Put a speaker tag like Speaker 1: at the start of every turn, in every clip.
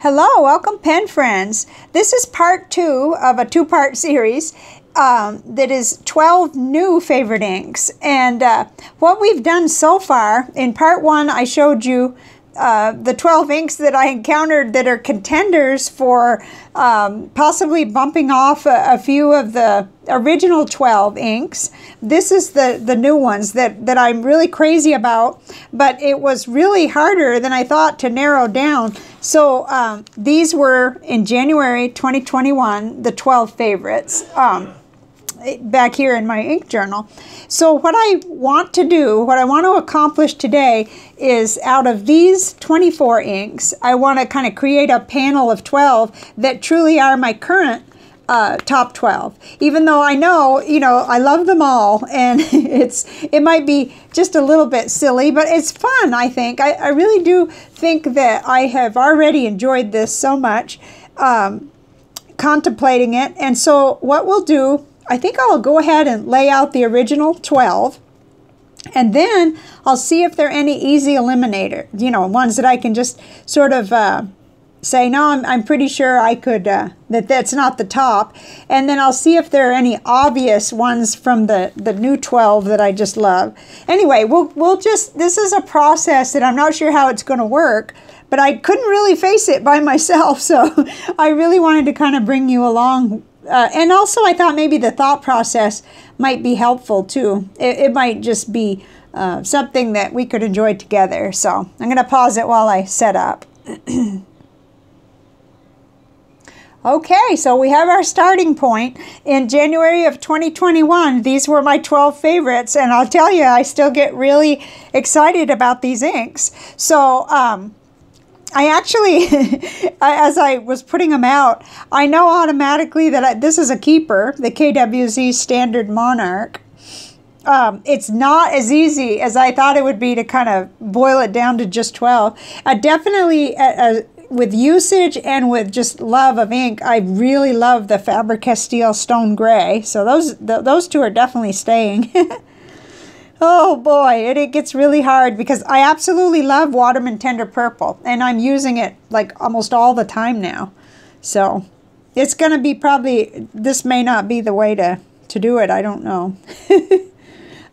Speaker 1: Hello, welcome pen friends. This is part two of a two-part series um, that is 12 new favorite inks. And uh, what we've done so far, in part one I showed you uh, the 12 inks that I encountered that are contenders for um, possibly bumping off a, a, few of the original 12 inks. This is the, the new ones that, that I'm really crazy about, but it was really harder than I thought to narrow down. So um, these were in January 2021, the 12 favorites. Um, back here in my ink journal. So what I want to do, what I want to accomplish today is out of these 24 inks, I want to kind of create a panel of 12 that truly are my current uh, top 12 even though I know you know I love them all and it's it might be just a little bit silly but it's fun I think. I, I really do think that I have already enjoyed this so much um, contemplating it. And so what we'll do I think I'll go ahead and lay out the original 12 and then I'll see if there are any easy eliminator, you know, ones that I can just sort of uh, say, no, I'm, I'm pretty sure I could, uh, that that's not the top. And then I'll see if there are any obvious ones from the, the new 12 that I just love. Anyway, we'll, we'll just, this is a process that I'm not sure how it's going to work, but I couldn't really face it by myself. So I really wanted to kind of bring you along uh, and also I thought maybe the thought process might be helpful too. It, it might just be uh, something that we could enjoy together. So I'm going to pause it while I set up. okay, so we have our starting point. In January of 2021, these were my 12 favorites, and I'll tell you, I still get really excited about these inks. So, um, I actually, as I was putting them out, I know automatically that I, this is a keeper, the KWZ Standard Monarch. Um, it's not as easy as I thought it would be to kind of boil it down to just 12. Uh, definitely, uh, uh, with usage and with just love of ink, I really love the Faber-Castell Stone Gray. So those, th those two are definitely staying. Oh boy, it, it gets really hard because I absolutely love Waterman Tender Purple and I'm using it like almost all the time now. So it's going to be probably, this may not be the way to, to do it. I don't know.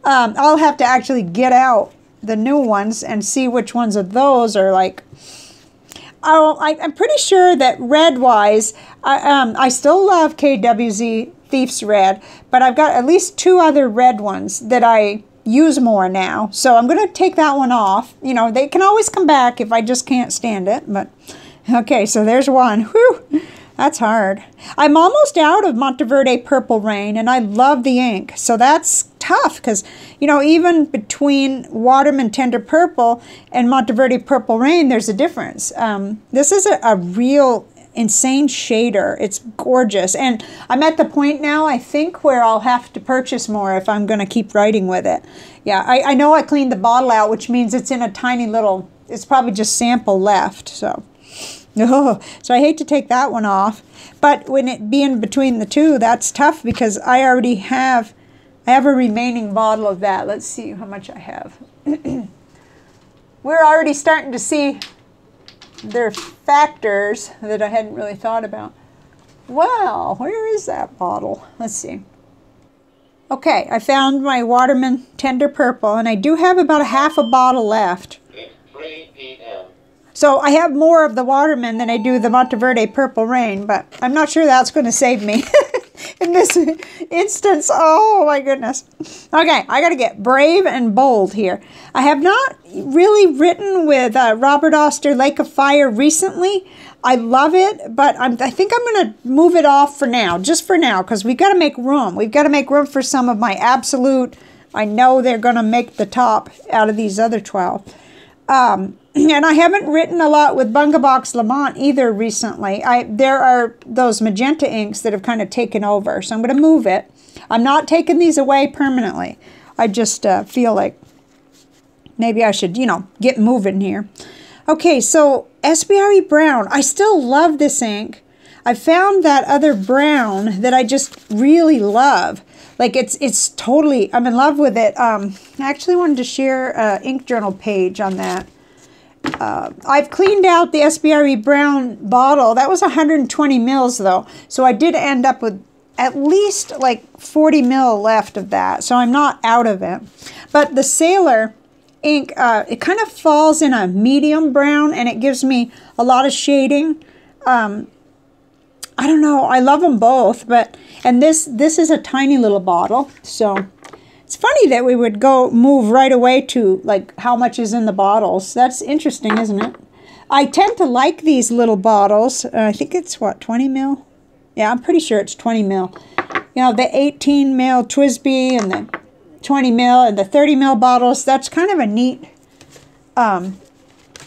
Speaker 1: um, I'll have to actually get out the new ones and see which ones of those are like Oh, I, am pretty sure that red-wise, I, um, I still love KWZ Thief's Red, but I've got at least two other red ones that I use more now. So I'm going to take that one off. You know, they can always come back if I just can't stand it. But okay, so there's one. Whew, that's hard. I'm almost out of Monteverde Purple Rain, and I love the ink. So that's tough because, you know, even between Waterman Tender Purple and Monteverde Purple Rain, there's a difference. Um, this is a, a real insane shader. It's gorgeous. And I'm at the point now, I think, where I'll have to purchase more if I'm going to keep writing with it. Yeah, I, I know I cleaned the bottle out, which means it's in a tiny little, it's probably just sample left. So, oh, so I hate to take that one off. But when it being between the two, that's tough because I already have, I have a remaining bottle of that. Let's see how much I have. We're already starting to see there are factors that I hadn't really thought about. Well, where is that bottle? Let's see. Okay, I found my Waterman Tender Purple, and I do have about a half a bottle left. So I have more of the Waterman than I do the Monteverde Purple Rain, but I'm not sure that's going to save me in this instance. Oh my goodness. Okay, I got to get brave and bold here. I have not really written with uh, Robert Oster Lake of Fire recently. I love it, but I'm, I think I'm going to move it off for now, just for now, because we've got to make room. We've got to make room for some of my absolute, I know they're going to make the top out of these other 12. Um, and I haven't written a lot with Bungubox Lamont either recently. I There are those magenta inks that have kind of taken over, so I'm going to move it. I'm not taking these away permanently. I just uh, feel like maybe I should, you know, get moving here. Okay, so SBRE Brown. I still love this ink. I found that other brown that I just really love. Like it's it's totally, I'm in love with it. Um, I actually wanted to share an ink journal page on that. uh, I've cleaned out the SBRE brown bottle. That was 120 mils though. So I did end up with at least like 40 mil left of that. So I'm not out of it. But the Sailor ink, uh, it kind of falls in a medium brown and it gives me a lot of shading. Um, I don't know. I love them both, but and this this is a tiny little bottle, so it's funny that we would go move right away to like how much is in the bottles. That's interesting, isn't it? I tend to like these little bottles. Uh, I think it's what 20 mil. Yeah, I'm pretty sure it's 20 mil. You know, the 18 mil TWSBI and the 20 mil and the 30 mil bottles. That's kind of a neat um,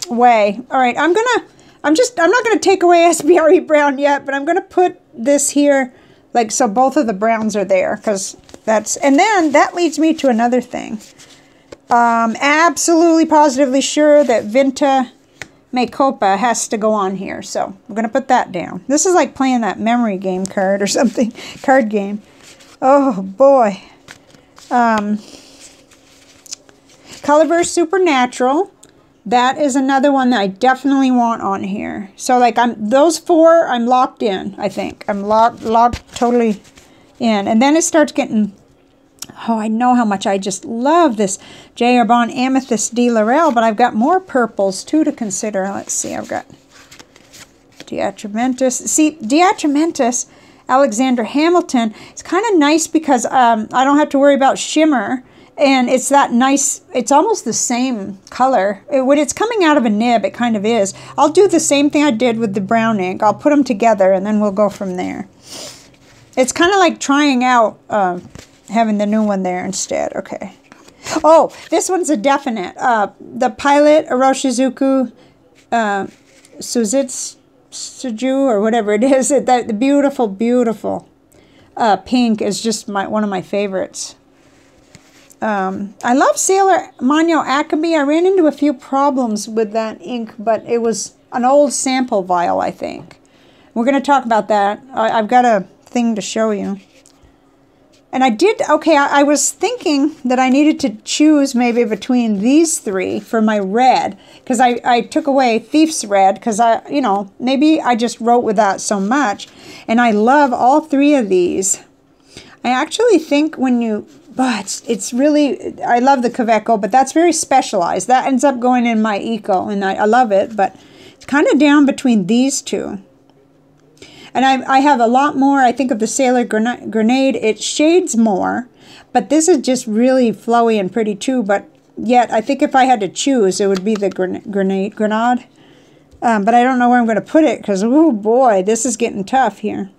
Speaker 1: way. All right, I'm gonna I'm just, I'm not going to take away SBRE brown yet, but I'm going to put this here, like, so both of the browns are there, because that's, and then that leads me to another thing. Um, absolutely positively sure that Vinta Makopa has to go on here, so I'm going to put that down. This is like playing that memory game card or something, card game. Oh, boy. Um, Colorverse Supernatural. That is another one that I definitely want on here. So like I'm those four, I'm locked in, I think. I'm locked locked totally in. And then it starts getting oh, I know how much I just love this J. Herbin Améthyste de l'Oural, but I've got more purples too to consider. Let's see, I've got De Atramentis. See, De Atramentis, Alexander Hamilton, it's kind of nice because um, I don't have to worry about shimmer and it's that nice it's almost the same color. When it's coming out of a nib it kind of is. I'll do the same thing I did with the brown ink I'll put them together and then we'll go from there. It's kind of like trying out uh, having the new one there instead. Okay. Oh this one's a definite. Uh, the Pilot Iroshizuku uh, Suzitsuju or whatever it is. That the beautiful beautiful uh, pink is just my one of my favorites um, I love Sailor Manyo Akebi. I ran into a few problems with that ink, but it was an old sample vial, I think. We're going to talk about that. I, have got a thing to show you. And I did, okay, I, I, was thinking that I needed to choose maybe between these three for my red, because I, I took away Thief's Red, because I, you know, maybe I just wrote with that so much. And I love all three of these. I actually think when you but it's really, I love the Kaweco, but that's very specialized. That ends up going in my Eco, and I, I love it, but it's kind of down between these two. And I, I have a lot more, I think, of the Sailor Grenade. It shades more, but this is just really flowy and pretty too. But yet, I think if I had to choose, it would be the Grenade. Grenade. Um, but I don't know where I'm going to put it because, oh boy, this is getting tough here.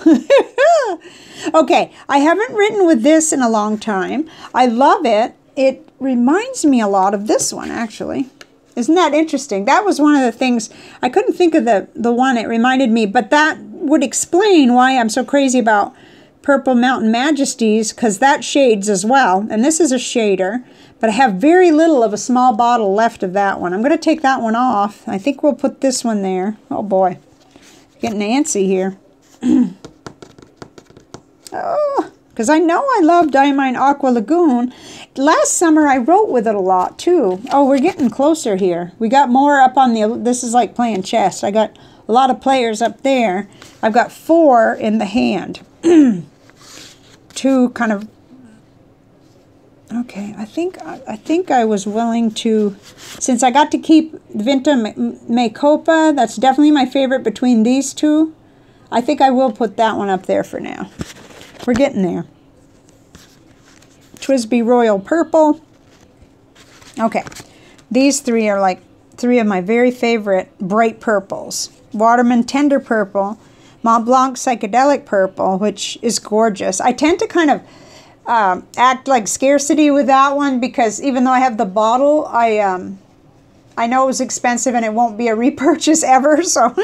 Speaker 1: okay, I haven't written with this in a long time. I love it. It reminds me a lot of this one, actually. Isn't that interesting? That was one of the things, I couldn't think of the, the one it reminded me, but that would explain why I'm so crazy about Purple Mountain Majesties, because that shades as well. And this is a shader, but I have very little of a small bottle left of that one. I'm going to take that one off. I think we'll put this one there. Oh boy, getting antsy here. Oh, because I know I love Diamine Aqua Lagoon. Last summer I wrote with it a lot too. Oh, we're getting closer here. We got more up on the, this is like playing chess. I got a lot of players up there. I've got four in the hand. Two kind of, okay, I think, I think I was willing to, since I got to keep Vinta Makopa, that's definitely my favorite between these two. I think I will put that one up there for now. We're getting there. TWSBI Royal Purple. Okay, these three are like three of my very favorite bright purples. Waterman Tender Purple, Mont Blanc Psychedelic Purple, which is gorgeous. I tend to kind of um, act like scarcity with that one because even though I have the bottle, I um, I know it was expensive and it won't be a repurchase ever. So,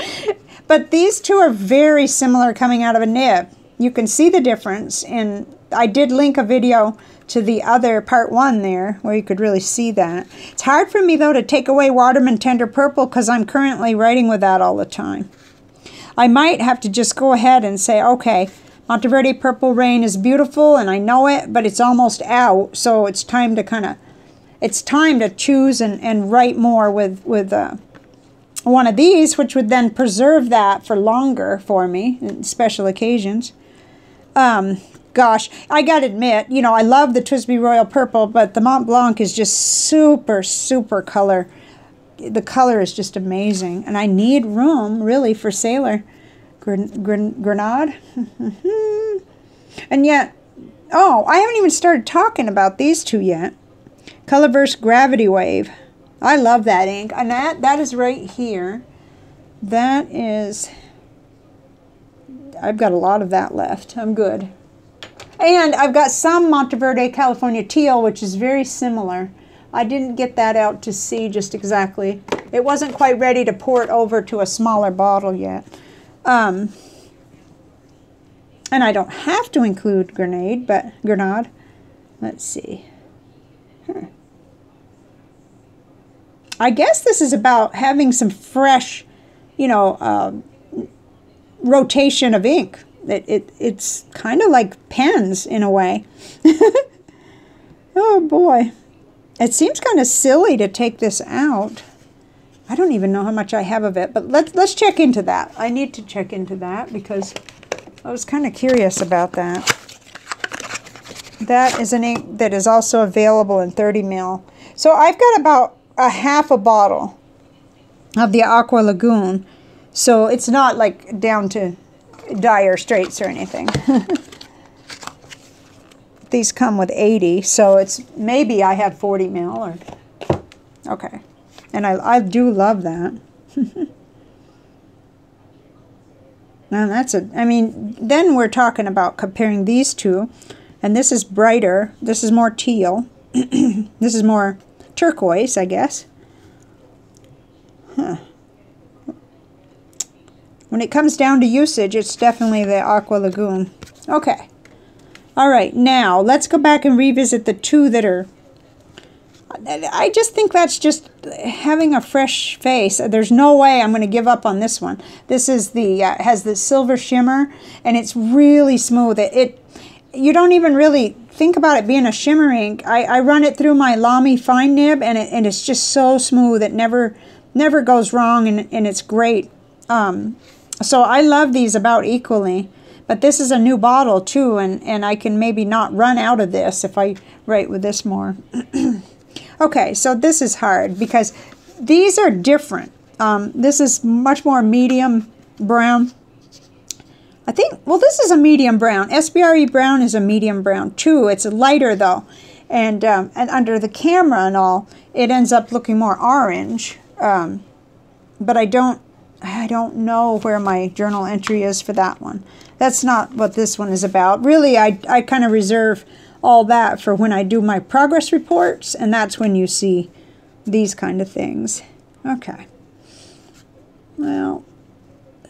Speaker 1: but these two are very similar coming out of a nib you can see the difference and I did link a video to the other part one there where you could really see that. It's hard for me though to take away Waterman Tender Purple because I'm currently writing with that all the time. I might have to just go ahead and say, okay, Monteverde Purple Rain is beautiful and I know it, but it's almost out, so it's time to kind of it's time to choose and, and write more with, with uh, one of these, which would then preserve that for longer for me in special occasions. Um, gosh, I got to admit, you know, I love the TWSBI Royal Purple, but the Mont Blanc is just super, super color. The color is just amazing. And I need room, really, for Sailor Gren Gren Grenade. and yet, oh, I haven't even started talking about these two yet. Colorverse Gravity Wave. I love that ink. And that, that is right here. That is, I've got a lot of that left. I'm good. And I've got some Monteverde California teal, which is very similar. I didn't get that out to see just exactly. It wasn't quite ready to pour it over to a smaller bottle yet. Um, and I don't have to include grenade, but grenade. Let's see. Huh. I guess this is about having some fresh, you know, uh, rotation of ink. It, it it's kind of like pens in a way. oh boy. It seems kind of silly to take this out. I don't even know how much I have of it, but let's let's check into that. I need to check into that because I was kind of curious about that. That is an ink that is also available in 30 mil. So I've got about a half a bottle of the Aqua Lagoon. So it's not like down to dire straits or anything. These come with 80, so it's maybe I have 40 mil or okay. And I, I do love that. now that's a, I mean, then we're talking about comparing these two. And this is brighter. This is more teal. this is more turquoise, I guess. Huh. When it comes down to usage, it's definitely the Aqua Lagoon. Okay. All right, now let's go back and revisit the two that are... I just think that's just having a fresh face. There's no way I'm going to give up on this one. This is the uh, has the silver shimmer, and it's really smooth. It, it you don't even really think about it being a shimmer ink. I, I run it through my Lamy fine nib and, it, and it's just so smooth. It never never goes wrong and, and it's great. Um, so I love these about equally. But this is a new bottle too and, and I can maybe not run out of this if I write with this more. okay, so this is hard because these are different. Um, this is much more medium brown I think, well, this is a medium brown. SBRE brown is a medium brown too. It's lighter though. And, um, and under the camera and all, it ends up looking more orange. Um, but I don't, I don't know where my journal entry is for that one. That's not what this one is about. Really, I, I kind of reserve all that for when I do my progress reports, and that's when you see these kind of things. Okay. Well,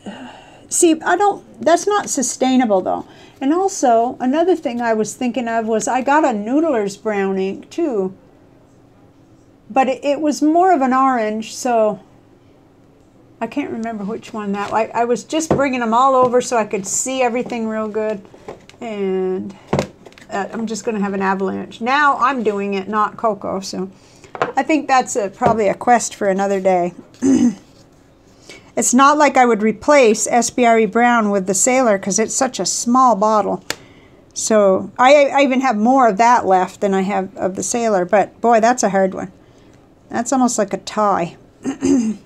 Speaker 1: See, I don't, that's not sustainable though. And also, another thing I was thinking of was I got a Noodler's brown ink too. But it, it was more of an orange, so I can't remember which one that I, I was just bringing them all over so I could see everything real good. And uh, I'm just going to have an avalanche. Now I'm doing it, not Coco. So I think that's a, probably a quest for another day. It's not like I would replace SBRE Brown with the Sailor because it's such a small bottle. So I, I even have more of that left than I have of the Sailor. But boy, that's a hard one. That's almost like a tie.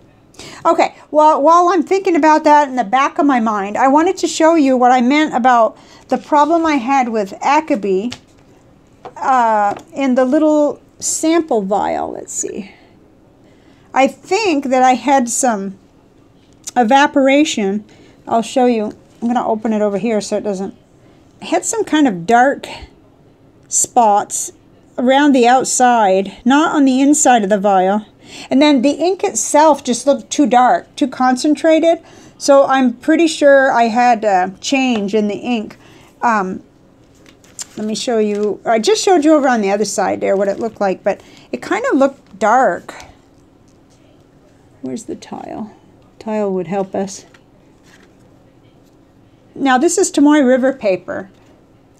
Speaker 1: okay, well, while I'm thinking about that in the back of my mind, I wanted to show you what I meant about the problem I had with Akebi uh, in the little sample vial. Let's see. I think that I had some evaporation, I'll show you. I'm going to open it over here so it doesn't. I had some kind of dark spots around the outside, not on the inside of the vial. And then the ink itself just looked too dark, too concentrated. So I'm pretty sure I had a change in the ink. Um, let me show you. I just showed you over on the other side there what it looked like, but it kind of looked dark. Where's the tile? Tile would help us. Now this is Tomoe River paper.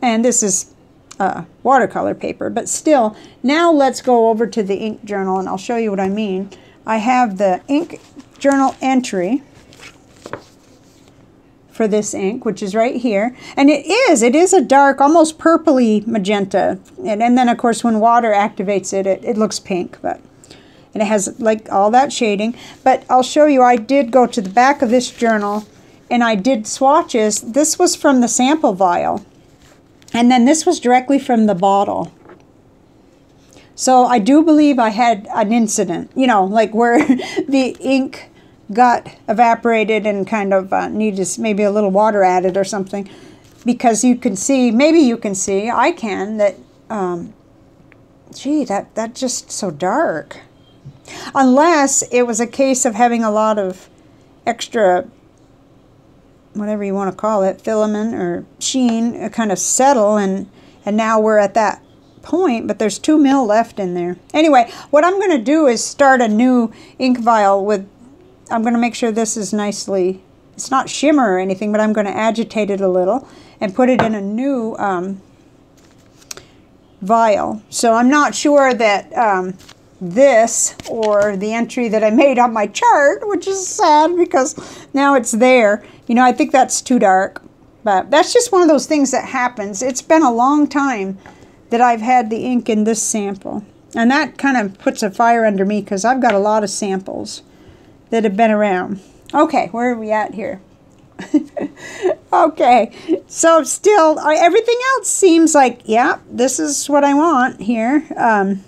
Speaker 1: And this is uh, watercolor paper. But still, now let's go over to the ink journal and I'll show you what I mean. I have the ink journal entry for this ink, which is right here. And it is, it is a dark, almost purpley magenta. And, and then, of course, when water activates it, it, it looks pink. But And it has, like, all that shading. But I'll show you, I did go to the back of this journal, and I did swatches. This was from the sample vial. And then this was directly from the bottle. So I do believe I had an incident, you know, like where the ink got evaporated and kind of uh, needed maybe a little water added or something because you can see, maybe you can see, I can, that, um, gee, that, that just so dark. Unless it was a case of having a lot of extra, whatever you want to call it, filament or sheen, uh, kind of settle and, and now we're at that point, but there's two mil left in there. Anyway, what I'm going to do is start a new ink vial with I'm going to make sure this is nicely, it's not shimmer or anything, but I'm going to agitate it a little and put it in a new um, vial. So I'm not sure that um, this or the entry that I made on my chart, which is sad because now it's there. You know, I think that's too dark. But that's just one of those things that happens. It's been a long time that I've had the ink in this sample. And that kind of puts a fire under me because I've got a lot of samples that have been around. Okay, where are we at here? okay, so still, everything else seems like, yeah, this is what I want here. Um,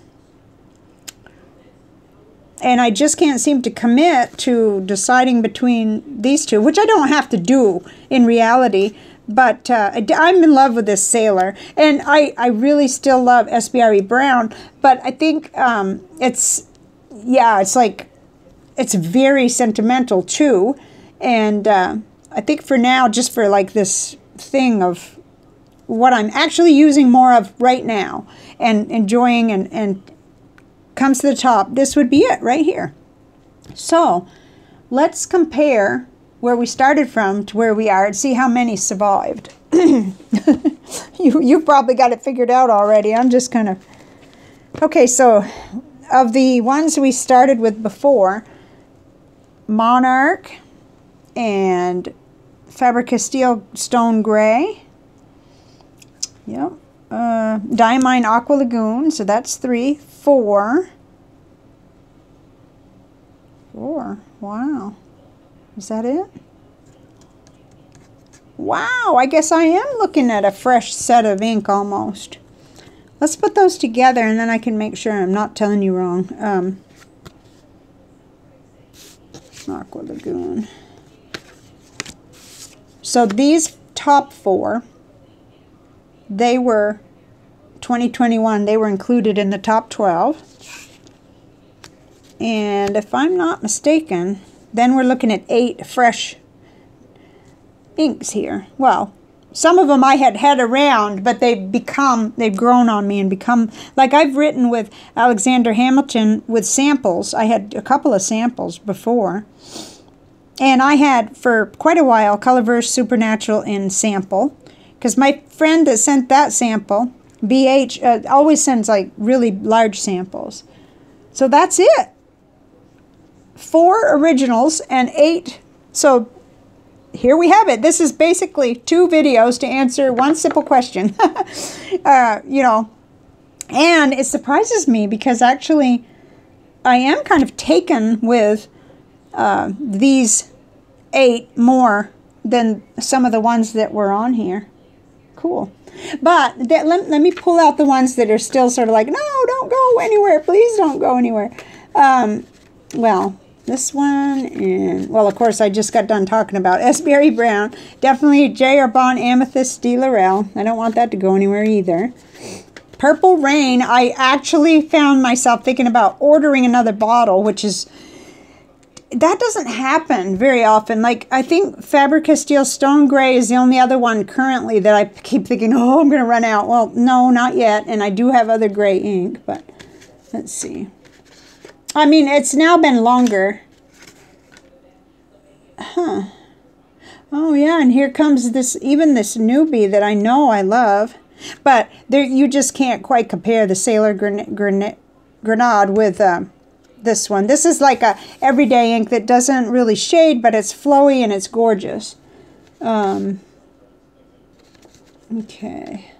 Speaker 1: and I just can't seem to commit to deciding between these two, which I don't have to do in reality. But uh, I'm in love with this sailor, and I, I really still love SBRE Brown, but I think um, it's, yeah, it's like it's very sentimental too. And uh, I think for now, just for like this thing of what I'm actually using more of right now and enjoying and, and comes to the top, this would be it right here. So let's compare where we started from to where we are and see how many survived. you, you've probably got it figured out already. I'm just kind of... Okay, so of the ones we started with before, Monarch and Faber-Castell Stone Gray. Yep. Uh, Diamine Aqua Lagoon, so that's three. Four. Four. Wow. Is that it? Wow, I guess I am looking at a fresh set of ink almost. Let's put those together and then I can make sure I'm not telling you wrong. Um, Aqua Lagoon. So these top four, they were 2021, they were included in the top 12. And if I'm not mistaken, then we're looking at eight fresh inks here. Well, some of them I had had around, but they've become, they've grown on me and become, like I've written with Alexander Hamilton with samples. I had a couple of samples before. And I had, for quite a while, Colorverse Supernatural in sample. Because my friend that sent that sample, BH, uh, always sends like really large samples. So that's it. Four originals and eight. So here we have it. This is basically two videos to answer one simple question. uh, you know, and it surprises me because actually I am kind of taken with uh, these eight more than some of the ones that were on here. Cool. But that, let, let me pull out the ones that are still sort of like, no, don't go anywhere. Please don't go anywhere. Um, well, this one, and, well, of course, I just got done talking about SBRE Brown. Definitely J. Herbin Améthyste de l'Oural. I don't want that to go anywhere either. Purple Rain, I actually found myself thinking about ordering another bottle, which is, that doesn't happen very often. Like, I think Faber-Castell Stone Gray is the only other one currently that I keep thinking, oh, I'm going to run out. Well, no, not yet. And I do have other gray ink, but let's see. I mean, it's now been longer. Huh. Oh, yeah, and here comes this, even this newbie that I know I love. But there, you just can't quite compare the Sailor Grenade with um, this one. This is like a everyday ink that doesn't really shade, but it's flowy and it's gorgeous. Um, okay.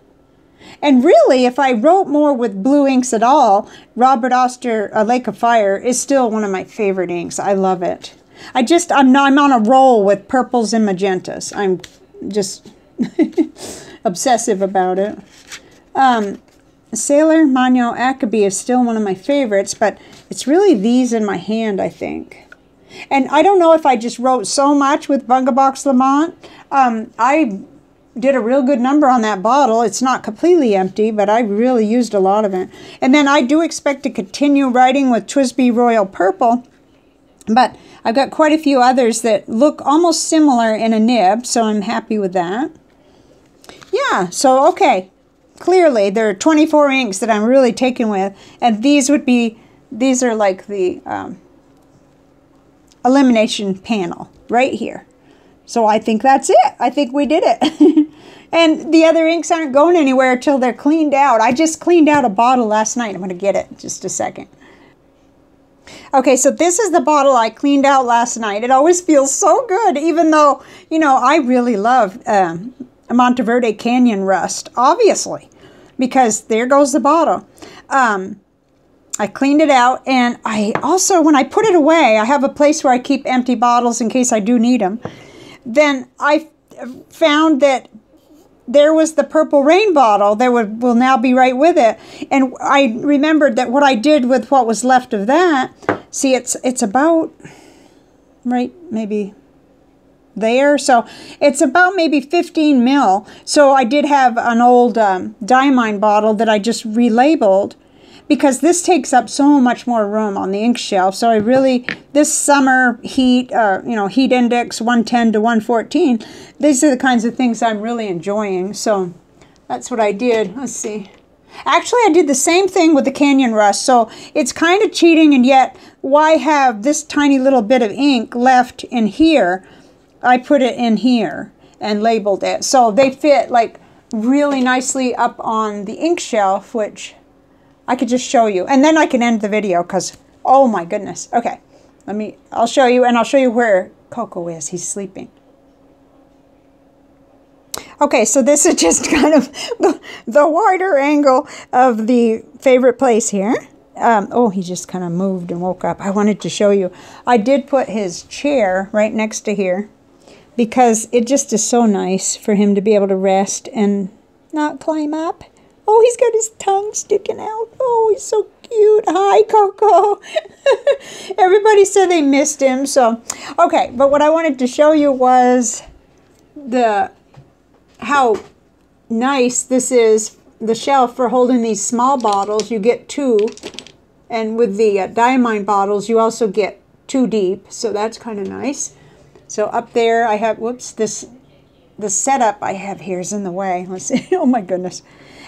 Speaker 1: And really, if I wrote more with blue inks at all, Robert Oster A Lake of Fire is still one of my favorite inks. I love it. I just, I'm, I'm on a roll with purples and magentas. I'm just obsessive about it. Um, Sailor Manyo Akebi is still one of my favorites, but it's really these in my hand, I think. And I don't know if I just wrote so much with Bungubox Lamont. Um, I did a real good number on that bottle. It's not completely empty, but I really used a lot of it. And then I do expect to continue writing with TWSBI Royal Purple, but I've got quite a few others that look almost similar in a nib, so I'm happy with that. Yeah, so okay, clearly there are 24 inks that I'm really taken with, and these would be, these are like the um, elimination panel right here. So I think that's it. I think we did it. and the other inks aren't going anywhere until they're cleaned out. I just cleaned out a bottle last night. I'm going to get it just a second. Okay, so this is the bottle I cleaned out last night. It always feels so good, even though, you know, I really love um, Monteverde Canyon Rust, obviously, because there goes the bottle. Um, I cleaned it out, and I also, when I put it away, I have a place where I keep empty bottles in case I do need them. Then I found that there was the purple rain bottle that would will now be right with it. And i remembered that what i did with what was left of that see it's it's about right maybe there. So it's about maybe 15 mil. So i did have an old um, diamine bottle that i just relabeled because this takes up so much more room on the ink shelf. So I really, this summer heat, uh, you know, heat index 110 to 114, these are the kinds of things I'm really enjoying. So that's what I did. Let's see. Actually, I did the same thing with the Canyon Rust. So it's kind of cheating, and yet why have this tiny little bit of ink left in here? I put it in here and labeled it. So they fit like really nicely up on the ink shelf, which I could just show you. And then I can end the video because, oh my goodness. Okay, let me, I'll show you and I'll show you where Coco is. He's sleeping. Okay, so this is just kind of the, wider angle of the favorite place here. Um, oh, he just kind of moved and woke up. I wanted to show you. I did put his chair right next to here because it just is so nice for him to be able to rest and not climb up. Oh, he's got his tongue sticking out. Oh, he's so cute. Hi, Coco. Everybody said they missed him. So, okay. But what I wanted to show you was the how nice this is, the shelf for holding these small bottles. You get two. And with the uh, diamine bottles, you also get two deep. So that's kind of nice. So up there, I have, whoops, this, the setup I have here is in the way. Let's see. Oh, my goodness.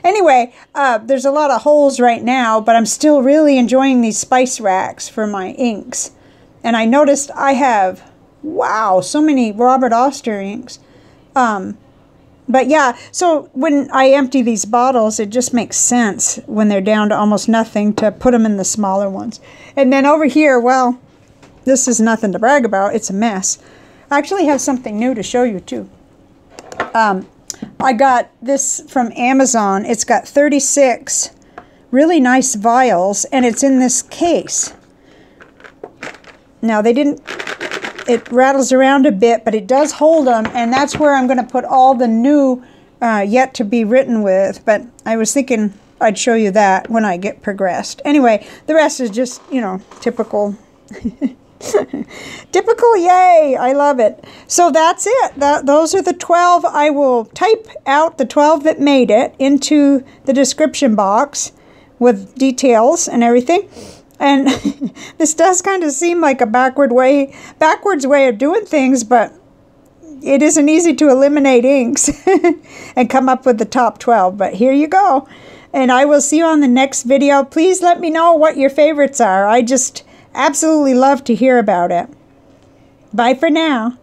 Speaker 1: Anyway, uh, there's a lot of holes right now, but I'm still really enjoying these spice racks for my inks. And I noticed I have, wow, so many Robert Oster inks. Um, but yeah, so when I empty these bottles, it just makes sense when they're down to almost nothing to put them in the smaller ones. And then over here, well, this is nothing to brag about. It's a mess. I actually have something new to show you too. Um, I got this from Amazon. It's got 36 really nice vials, and it's in this case. Now, they didn't, it rattles around a bit, but it does hold them, and that's where I'm going to put all the new uh, yet to be written with, but I was thinking I'd show you that when I get progressed. Anyway, the rest is just, you know, typical Typical, yay! I love it. So that's it. That, those are the 12. I will type out the 12 that made it into the description box with details and everything. And this does kind of seem like a backward way, backwards way of doing things, but it isn't easy to eliminate inks and come up with the top 12. But here you go. And I will see you on the next video. Please let me know what your favorites are. I just Absolutely love to hear about it. Bye for now.